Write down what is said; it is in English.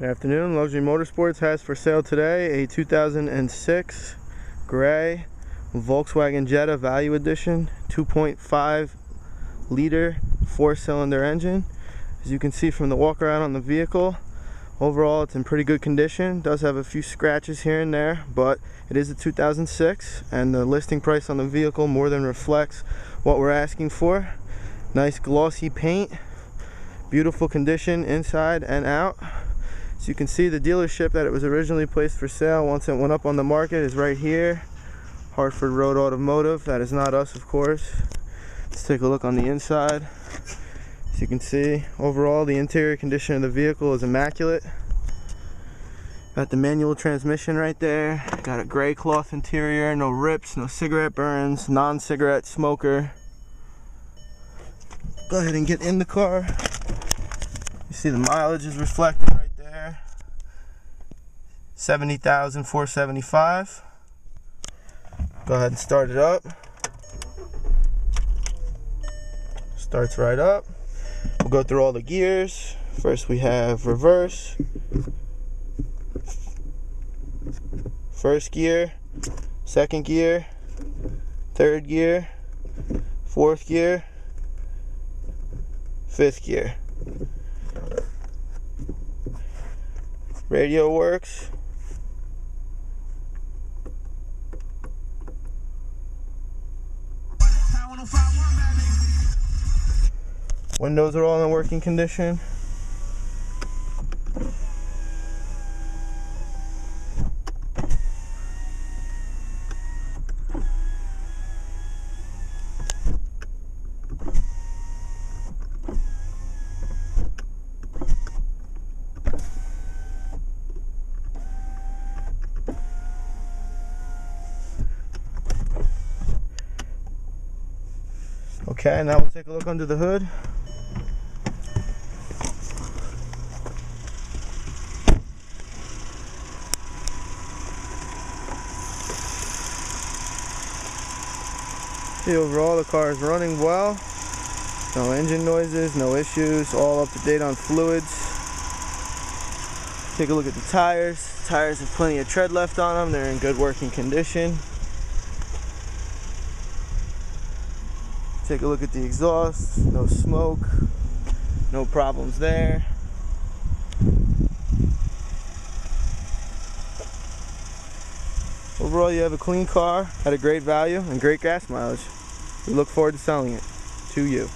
Good afternoon. Luxury Motorsports has for sale today a 2006 gray Volkswagen Jetta Value Edition 2.5 liter four cylinder engine. As you can see from the walk around on the vehicle, overall it's in pretty good condition. Does have a few scratches here and there, but it is a 2006 and the listing price on the vehicle more than reflects what we're asking for. Nice glossy paint, beautiful condition inside and out. So you can see the dealership that it was originally placed for sale once it went up on the market is right here. Hartford Road Automotive. That is not us, of course. Let's take a look on the inside. As you can see, overall the interior condition of the vehicle is immaculate. Got the manual transmission right there. Got a gray cloth interior, no rips, no cigarette burns, non-cigarette smoker. Go ahead and get in the car. You see the mileage is reflected. 70,475. Go ahead and start it up. Starts right up. We'll go through all the gears. First we have reverse. First gear, second gear, third gear, fourth gear, fifth gear. Radio works. Windows are all in working condition. Okay, now we'll take a look under the hood. See overall the car is running well. No engine noises, no issues, all up to date on fluids. Take a look at the tires. tires have plenty of tread left on them. They're in good working condition. Take a look at the exhaust, no smoke, no problems there. Overall, you have a clean car at a great value and great gas mileage. We look forward to selling it to you.